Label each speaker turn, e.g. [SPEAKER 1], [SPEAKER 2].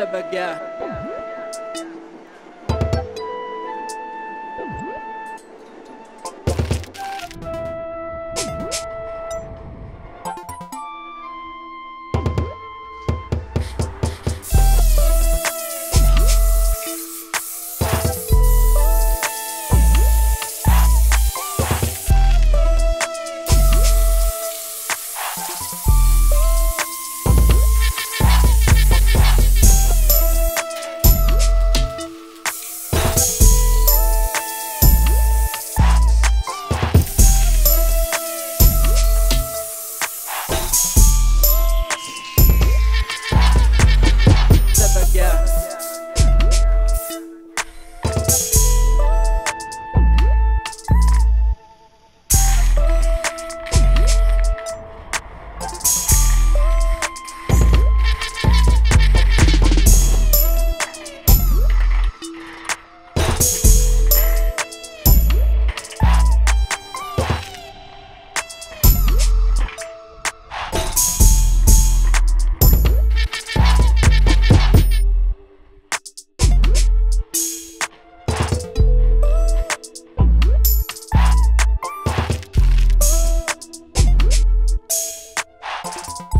[SPEAKER 1] the bagger. Bye.